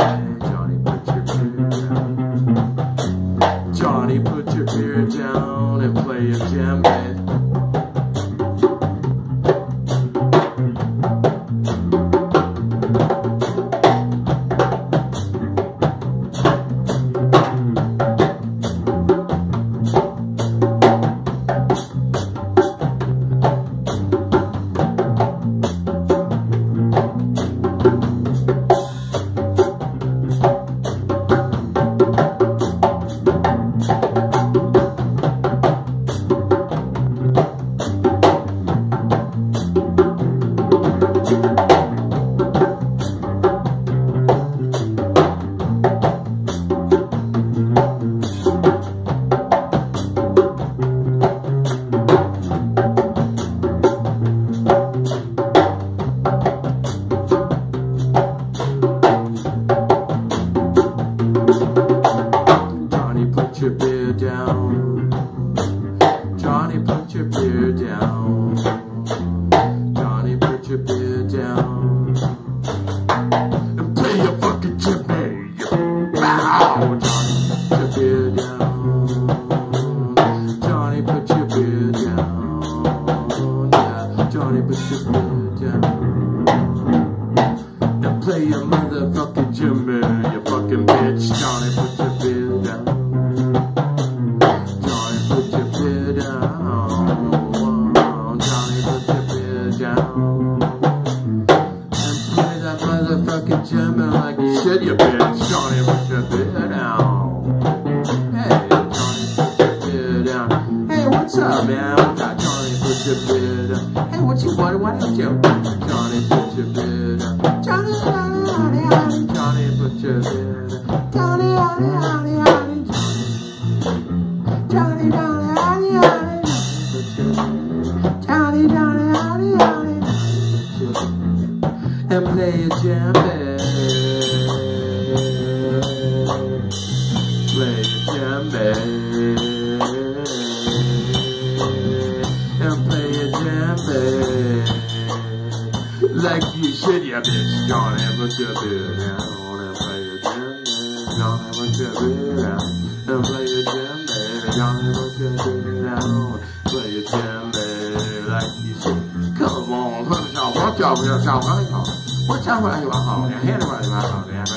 Johnny, put your beer down. Johnny, put your beer down and play a djembe. Djembe. your beer down. Johnny, put your beer down. Johnny, put your beer down. And play your fucking chippy. Wow, Johnny, put your beer down. Johnny, put your beer down. Yeah, Johnny, put your beer down. And play your motherfucking motherfucking djembe like you said you bitch. Johnny, put your beer down. Hey, Johnny, put your beer down. Hey, what's up, man? What's up, Johnny, put your beer down. Hey, what you want? Why don't you? Johnny, put your beer and play a djembe. Play a djembe. And play a djembe. Like you said, yeah, bitch. Johnny, put your beer down and play a djembe. Johnny, put your beer down and play a djembe. Johnny, put your beer down, play a djembe. Like you said, come on, put it on. ကြောက်ပြီးတော့ရှောင်ခိုင်းဟောဝတ်ချောင်းလိုက်ပါဟောဟဲ့တယ်ပါဒီမှာဟောတယ်